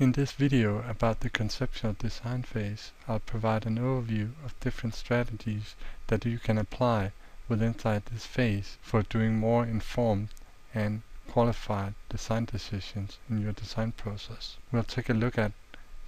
In this video about the conceptual design phase, I'll provide an overview of different strategies that you can apply within this phase for doing more informed and qualified design decisions in your design process. We'll take a look at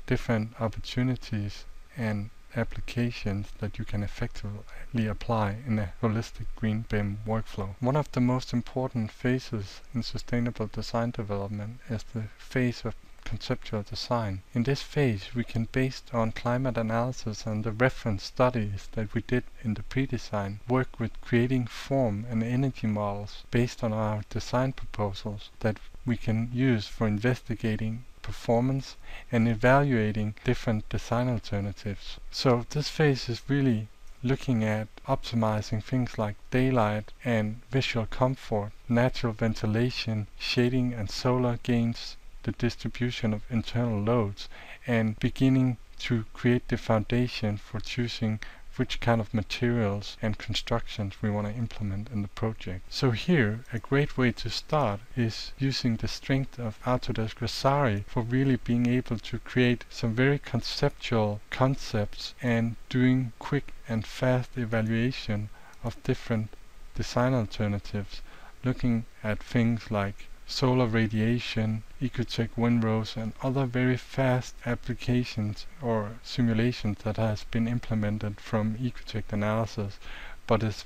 different opportunities and applications that you can effectively apply in a holistic green BIM workflow. One of the most important phases in sustainable design development is the phase of conceptual design. In this phase, we can, based on climate analysis and the reference studies that we did in the pre-design, work with creating form and energy models based on our design proposals that we can use for investigating performance and evaluating different design alternatives. So this phase is really looking at optimizing things like daylight and visual comfort, natural ventilation, shading and solar gains, the distribution of internal loads, and beginning to create the foundation for choosing which kind of materials and constructions we want to implement in the project. So here, a great way to start is using the strength of Autodesk Vasari for really being able to create some very conceptual concepts and doing quick and fast evaluation of different design alternatives, looking at things like solar radiation, Ecotect windrows and other very fast applications or simulations that has been implemented from Ecotect analysis but is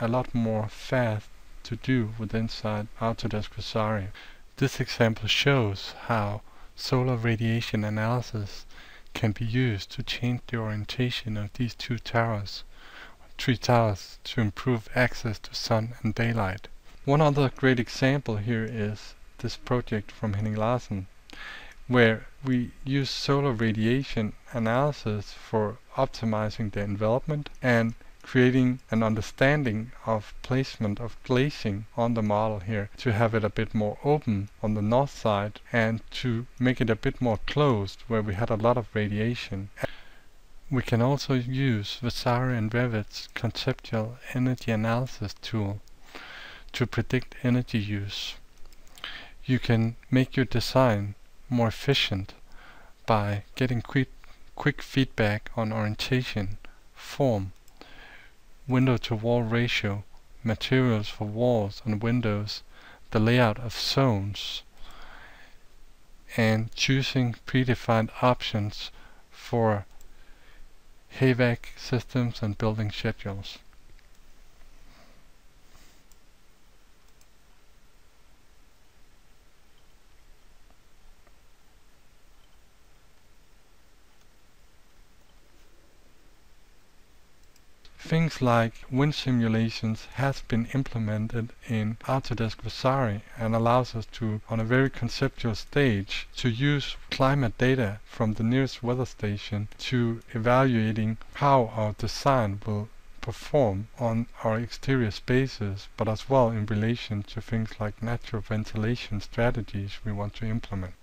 a lot more fast to do with inside Autodesk Vasari. This example shows how solar radiation analysis can be used to change the orientation of these two towers, three towers to improve access to sun and daylight. One other great example here is this project from Henning Larsen, where we use solar radiation analysis for optimizing the envelopment and creating an understanding of placement of glazing on the model here to have it a bit more open on the north side and to make it a bit more closed where we had a lot of radiation. We can also use Vasari and Revit's conceptual energy analysis tool to predict energy use. You can make your design more efficient by getting quick, quick feedback on orientation, form, window to wall ratio, materials for walls and windows, the layout of zones, and choosing predefined options for HVAC systems and building schedules. Things like wind simulations has been implemented in Autodesk Vasari and allows us to, on a very conceptual stage, to use climate data from the nearest weather station to evaluating how our design will perform on our exterior spaces, but as well in relation to things like natural ventilation strategies we want to implement.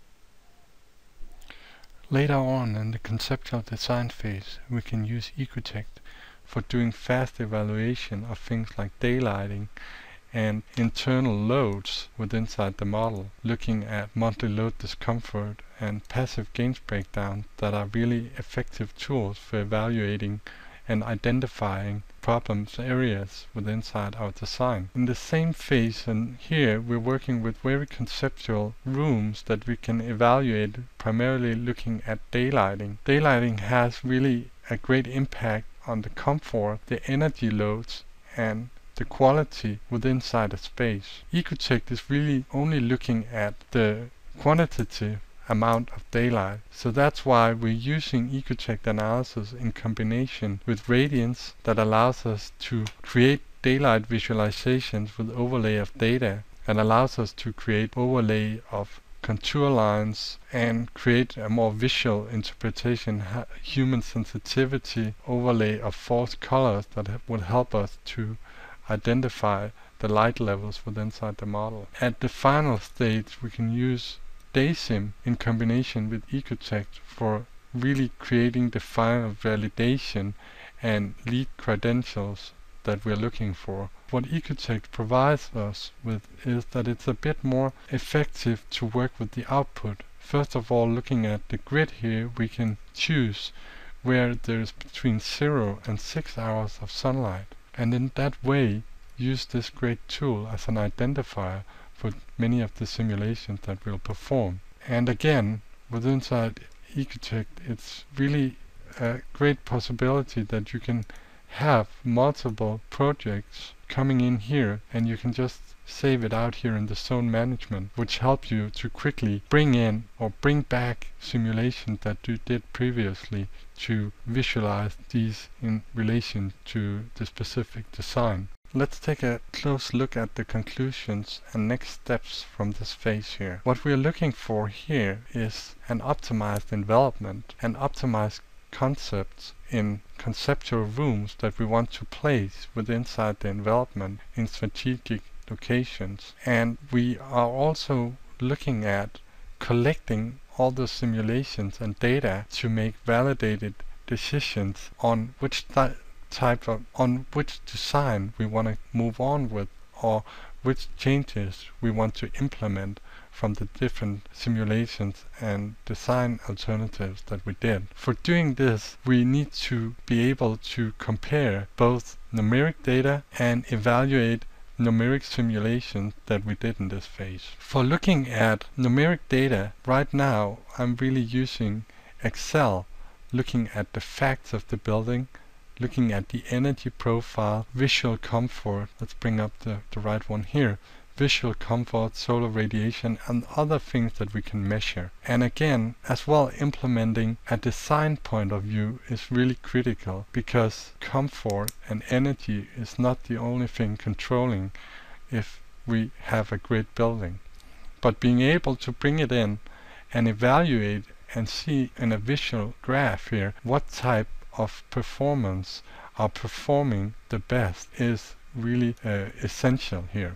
Later on in the conceptual design phase, we can use Ecotect for doing fast evaluation of things like daylighting and internal loads within inside the model, looking at monthly load discomfort and passive gains breakdown that are really effective tools for evaluating and identifying problems areas within inside our design. In the same phase and here we're working with very conceptual rooms that we can evaluate primarily looking at daylighting. Daylighting has really a great impact on the comfort, the energy loads, and the quality within a space. Ecotect is really only looking at the quantitative amount of daylight. So that's why we're using Ecotect analysis in combination with Radiance that allows us to create daylight visualizations with overlay of data and allows us to create overlay of contour lines and create a more visual interpretation, human sensitivity overlay of false colors that will help us to identify the light levels within inside the model. At the final stage we can use DaySim in combination with Ecotect for really creating the final validation and LEED credentials that we're looking for. What Ecotect provides us with is that it's a bit more effective to work with the output first of all looking at the grid here we can choose where there's between 0 and 6 hours of sunlight and in that way use this great tool as an identifier for many of the simulations that we'll perform. And again, with Inside Ecotect, it's really a great possibility that you can have multiple projects coming in here and you can just save it out here in the zone management which helps you to quickly bring in or bring back simulations that you did previously to visualize these in relation to the specific design. Let's take a close look at the conclusions and next steps from this phase here. What we're looking for here is an optimized envelopment and optimized concepts in conceptual rooms that we want to place within inside the envelopment in strategic locations. And we are also looking at collecting all the simulations and data to make validated decisions on which type of on which design we want to move on with or which changes we want to implement from the different simulations and design alternatives that we did. For doing this, we need to be able to compare both numeric data and evaluate numeric simulations that we did in this phase. For looking at numeric data, right now I'm really using Excel, looking at the facts of the building, looking at the energy profile, visual comfort, let's bring up the, the right one here, visual comfort, solar radiation and other things that we can measure. And again, as well implementing a design point of view is really critical because comfort and energy is not the only thing controlling if we have a great building. But being able to bring it in and evaluate and see in a visual graph here what type of performance are performing the best is really uh, essential here.